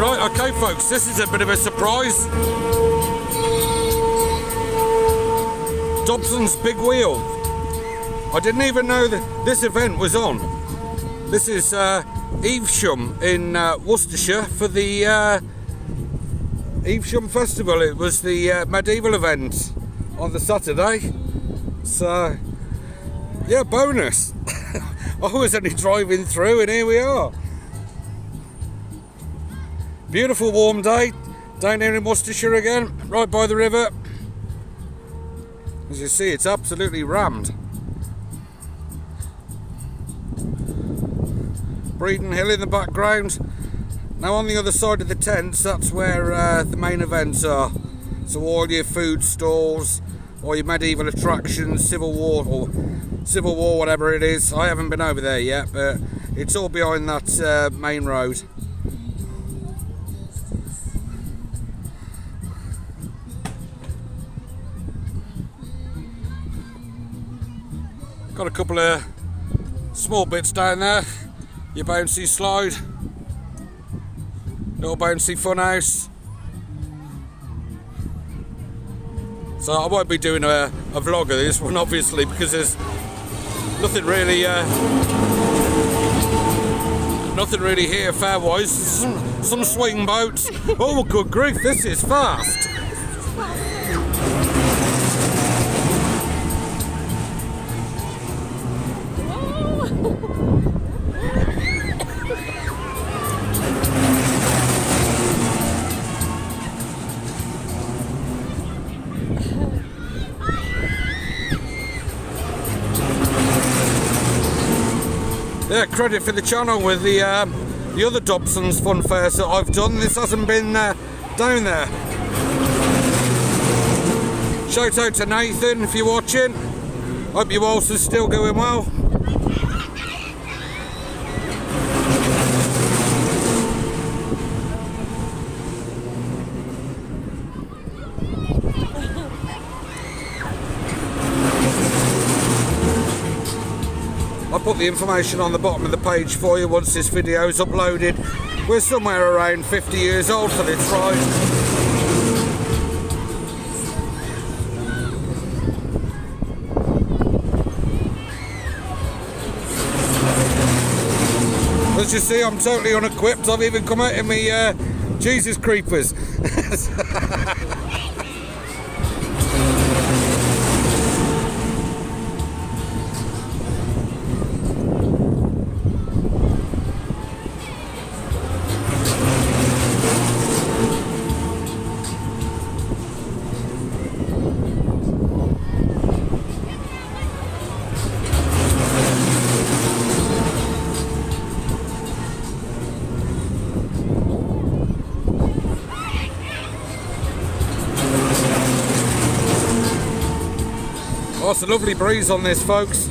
Right, okay, folks, this is a bit of a surprise. Dobson's Big Wheel. I didn't even know that this event was on. This is uh, Evesham in uh, Worcestershire for the uh, Evesham Festival. It was the uh, medieval event on the Saturday. So, yeah, bonus. I was only driving through and here we are. Beautiful warm day down here in Worcestershire again, right by the river. As you see, it's absolutely rammed. Bredon Hill in the background. Now on the other side of the tents, that's where uh, the main events are. So all your food stalls, all your medieval attractions, Civil War or Civil War, whatever it is. I haven't been over there yet, but it's all behind that uh, main road. Got a couple of small bits down there. Your bouncy slide, little bouncy funhouse. So I won't be doing a, a vlog of this one obviously because there's nothing really uh, nothing really here fairwise. Some, some swing boats. Oh good grief, this is fast. Yeah, credit for the channel with the um, the other Dobson's fun fairs that I've done. This hasn't been uh, down there. Shout out to Nathan if you're watching. Hope your is still going well. I'll put the information on the bottom of the page for you once this video is uploaded. We're somewhere around 50 years old for this ride. As you see, I'm totally unequipped. I've even come out in my uh, Jesus creepers. A lovely breeze on this, folks.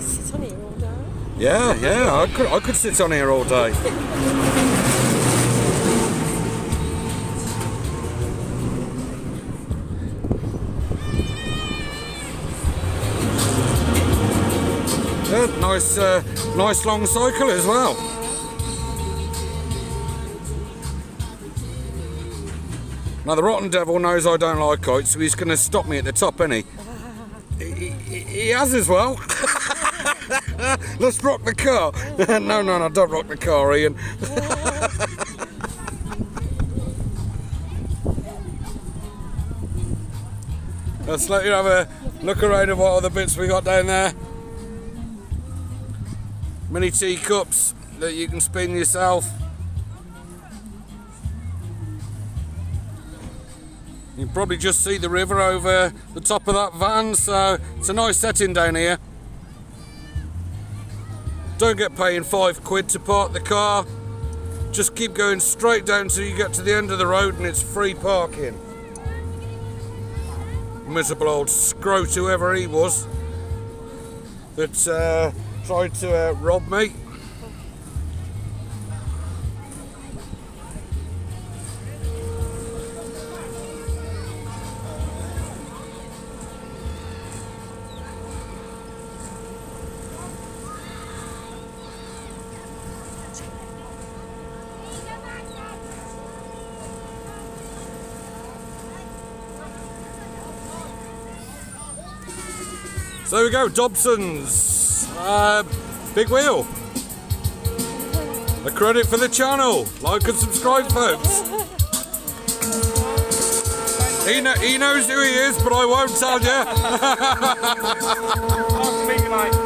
Sit on here all day. Yeah, yeah, I could, I could sit on here all day. Nice, uh, nice long cycle as well. Now the rotten devil knows I don't like heights, so he's going to stop me at the top, isn't he? He, he, he has as well. Let's rock the car. no, no, no, don't rock the car, Ian. Let's let you have a look around at what other bits we got down there. Mini teacups that you can spin yourself. You probably just see the river over the top of that van, so it's a nice setting down here. Don't get paying five quid to park the car. Just keep going straight down till you get to the end of the road and it's free parking. Miserable old scrote, whoever he was, that uh, tried to uh, rob me. So there we go, Dobson's uh, big wheel. A credit for the channel. Like and subscribe, folks. He, kn- he knows who he is, but I won't tell you.